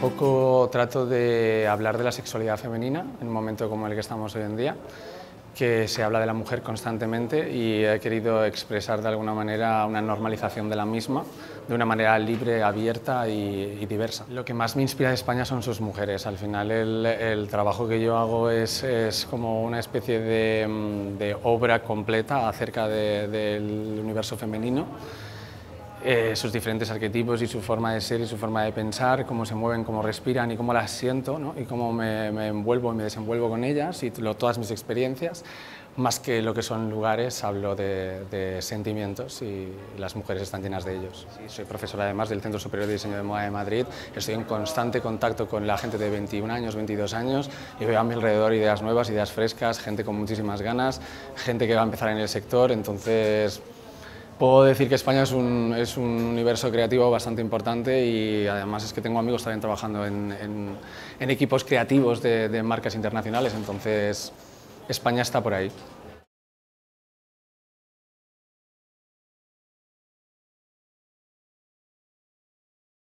poco trato de hablar de la sexualidad femenina en un momento como el que estamos hoy en día, que se habla de la mujer constantemente y he querido expresar de alguna manera una normalización de la misma de una manera libre, abierta y, diversa. Lo que más me inspira de España son sus mujeres. Al final el, trabajo que yo hago es, es como una especie de, de obra completa acerca del universo femenino eh, sus diferentes arquetipos y su forma de ser y su forma de pensar, cómo se mueven, cómo respiran y cómo las siento y cómo me, envuelvo y me desenvuelvo con ellas y todas mis experiencias. Más que lo que son lugares, hablo de, sentimientos y las mujeres están llenas de ellos. soy profesora además del Centro Superior de Diseño de Moda de Madrid, estoy en constante contacto con la gente de 21 años, 22 años y veo a mi alrededor ideas nuevas, ideas frescas, gente con muchísimas ganas, gente que va a empezar en el sector, entonces Puedo decir que España es un, es un, universo creativo bastante importante y además es que tengo amigos también trabajando en, en, equipos creativos de, de marcas internacionales, entonces España está por ahí.